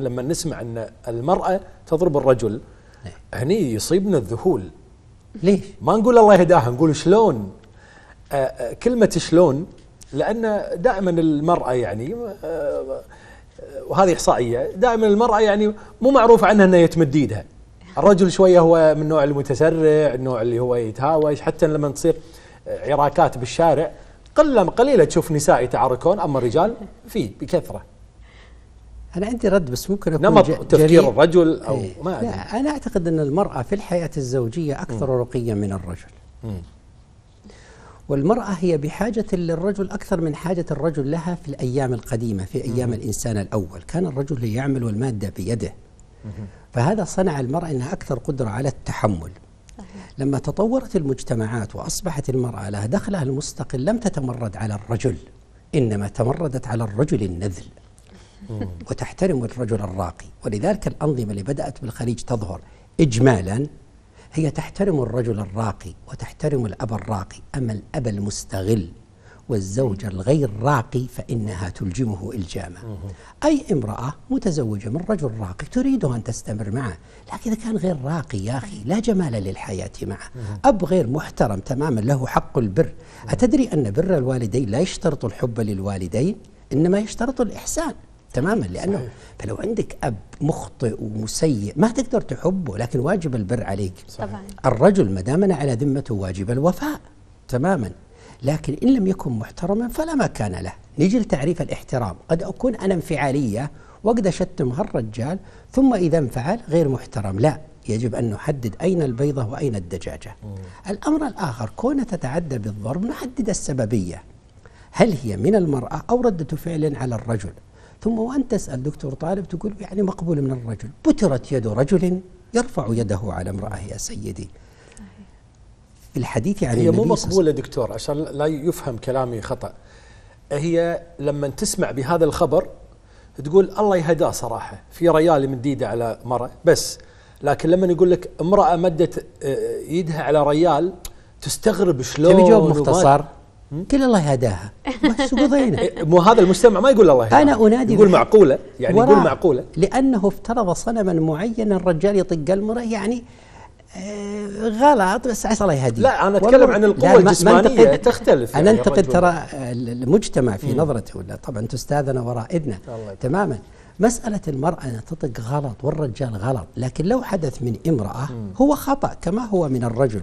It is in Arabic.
لما نسمع أن المرأة تضرب الرجل هني يصيبنا الذهول. ليش؟ ما نقول الله يهداها نقول شلون؟ آه، آه، كلمة شلون؟ لأن دائما المرأة يعني آه، وهذه إحصائية دائما المرأة يعني مو معروف عنها إنها يتمد إيدها. الرجل شوية هو من النوع المتسرع النوع اللي هو يتهاوش حتى لما تصير عراكات بالشارع قلة قليلة تشوف نساء يتعاركون أما الرجال في بكثرة. أنا عندي رد بس ممكن أكون نمط تفكير الرجل أو إيه. ما أدري. لا أنا أعتقد أن المرأة في الحياة الزوجية أكثر رقيا من الرجل. مم. والمرأة هي بحاجة للرجل أكثر من حاجة الرجل لها في الأيام القديمة في أيام الإنسان الأول. كان الرجل يعمل المادة بيده. فهذا صنع المرأة أنها أكثر قدرة على التحمل. لما تطورت المجتمعات وأصبحت المرأة لها دخلها المستقل لم تتمرد على الرجل إنما تمردت على الرجل النذل. وتحترم الرجل الراقي. ولذلك الأنظمة اللي بدأت بالخليج تظهر إجمالا هي تحترم الرجل الراقي وتحترم الأب الراقي. أما الأب المستغل والزوج الغير راقي فإنها تلجمه إلجاما. أي امرأة متزوجة من رجل راقي تريد أن تستمر معه. لكن إذا كان غير راقي يا أخي لا جمال للحياة معه. أب غير محترم تماما له حق البر. أتدري أن بر الوالدين لا يشترط الحب للوالدين إنما يشترط الإحسان. تماما لأنه صحيح. فلو عندك أب مخطئ ومسيء ما تقدر تحبه لكن واجب البر عليك. طبعا. الرجل ما دامنا على ذمته واجب الوفاء تماما. لكن إن لم يكن محترما فلا مكان له. نيجي لتعريف الاحترام. قد أكون أنا انفعالية وقد أشتم هالرجال ثم إذا انفعل غير محترم. لا يجب أن نحدد أين البيضة وأين الدجاجة. مم. الأمر الآخر كون تتعدى بالضرب نحدد السببية. هل هي من المرأة أو ردة فعل على الرجل؟ ثم وأنت تسأل دكتور طالب تقول يعني مقبول من الرجل. بترت يد رجل يرفع يده على امرأة يا سيدي. في الحديث عن هي مو مقبولة دكتور عشان لا يفهم كلامي خطأ. هي لما تسمع بهذا الخبر تقول الله يهداه صراحة في ريال عليه على مرأة بس. لكن لما يقول لك امرأة مدت آه، يدها على ريال تستغرب شلون تبي جواب مختصر؟ قل الله يهداها بس قضينا مو هذا المستمع ما يقول الله يهداه أنا أنادي يقول معقولة يعني يقول. معقولة. لأنه افترض صنما معينا الرجال يطق المرأة يعني آه غلط بس عسى الله يهديه. لا، أتكلم والمرأة- عن الجسمانية، انتقد- تختلف يعني أنتقد. ترى المجتمع في نظرته ولا؟ طبعا تستاذن وراء إذنه الله يبارك. تماما. مسألة المرأة أن تطق غلط والرجال غلط لكن لو حدث من امرأة هو خطأ كما هو من الرجل.